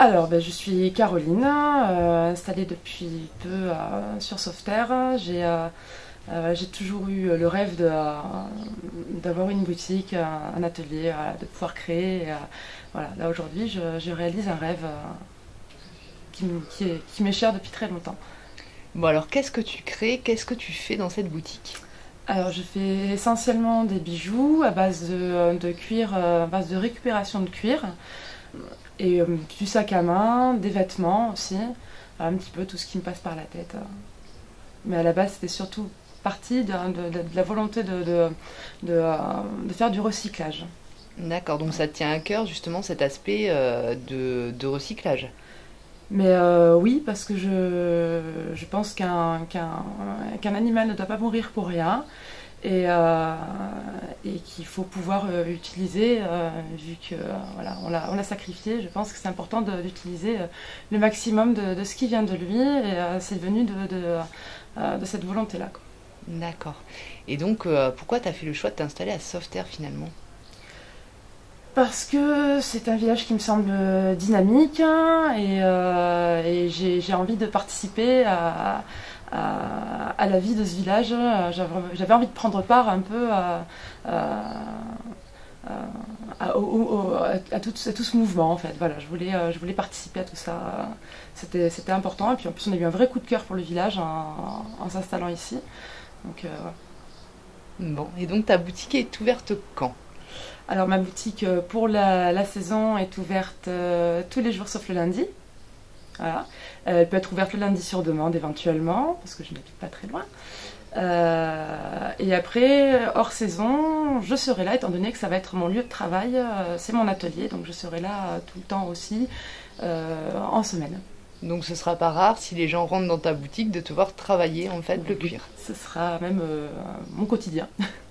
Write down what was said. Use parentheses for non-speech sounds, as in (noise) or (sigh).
Alors, ben, je suis Caroline, euh, installée depuis peu euh, sur Sauveterre. J'ai euh, j'ai toujours eu le rêve d'avoir une boutique, un, atelier, de pouvoir créer. voilà, là aujourd'hui, je, réalise un rêve qui, qui m'est cher depuis très longtemps. Bon alors, qu'est-ce que tu crées? Qu'est-ce que tu fais dans cette boutique? Alors je fais essentiellement des bijoux à base de, cuir, à base de récupération de cuir. Et euh, du sac à main, des vêtements aussi, un petit peu tout ce qui me passe par la tête. Mais à la base, c'était surtout partie de, la volonté de, faire du recyclage. D'accord, donc ça te tient à cœur justement cet aspect euh, de, recyclage? Mais euh, oui, parce que je, je pense qu'un qu'un animal ne doit pas mourir pour rien et, euh, et qu'il faut pouvoir euh, utiliser, euh, vu que voilà, on l'a sacrifié. Je pense que c'est important d'utiliser le maximum de, ce qui vient de lui, et c'est venu de, de, de, cette volonté-là. D'accord. Et donc, pourquoi tu as fait le choix de t'installer à Sauveterre finalement? Parce que c'est un village qui me semble dynamique hein, et, et j'ai envie de participer à, la vie de ce village. J'avais envie de prendre part un peu à, tout, ce mouvement en fait. Voilà, je voulais, euh, participer à tout ça. C'était important. Et puis en plus, on a eu un vrai coup de cœur pour le village en, s'installant ici. Donc, euh, Bon, et donc ta boutique est ouverte quand? Alors ma boutique euh, pour la, saison est ouverte tous les jours sauf le lundi. Voilà. Euh, elle peut être ouverte le lundi sur demande éventuellement, parce que je n'habite pas très loin. Euh, et après, hors saison, je serai là, étant donné que ça va être mon lieu de travail, euh, c'est mon atelier, donc je serai là tout le temps aussi, en semaine. Donc ce sera pas rare si les gens rentrent dans ta boutique de te voir travailler en fait le cuir. Ce sera même mon quotidien. (laughs)